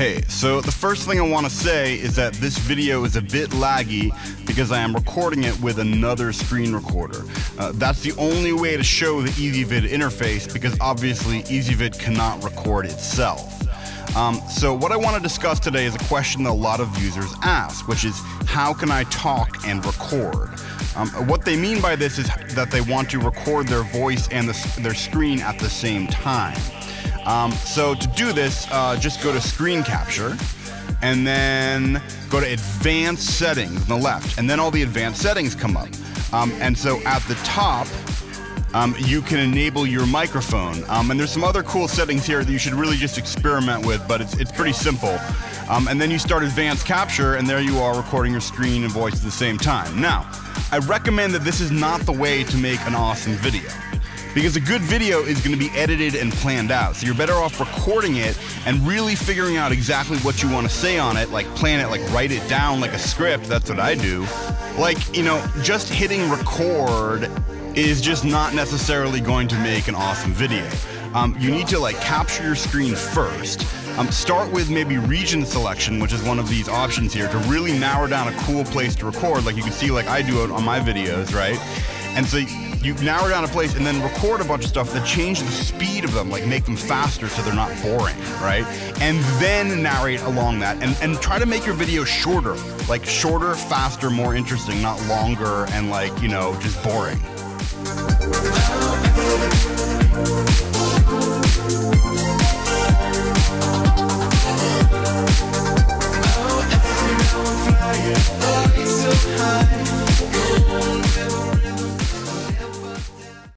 Hey, so the first thing I want to say is that this video is a bit laggy because I am recording it with another screen recorder. Uh, that's the only way to show the Ezvid interface because obviously Ezvid cannot record itself. Um, so what I want to discuss today is a question that a lot of users ask, which is how can I talk and record? Um, what they mean by this is that they want to record their voice and the, their screen at the same time. Um, so to do this, uh, just go to screen capture and then go to advanced settings on the left and then all the advanced settings come up. Um, and so at the top, um, you can enable your microphone. Um, and there's some other cool settings here that you should really just experiment with, but it's, it's pretty simple. Um, and then you start advanced capture, and there you are recording your screen and voice at the same time. Now, I recommend that this is not the way to make an awesome video because a good video is going to be edited and planned out. So you're better off recording it and really figuring out exactly what you want to say on it, like plan it, like write it down like a script. That's what I do. Like, you know, just hitting record is just not necessarily going to make an awesome video. Um, you need to like capture your screen first. Um, start with maybe region selection, which is one of these options here, to really narrow down a cool place to record, like you can see like I do on my videos, right? And so you narrow down a place and then record a bunch of stuff that change the speed of them, like make them faster so they're not boring, right? And then narrate along that and, and try to make your video shorter, like shorter, faster, more interesting, not longer and like, you know, just boring. Oh, so high.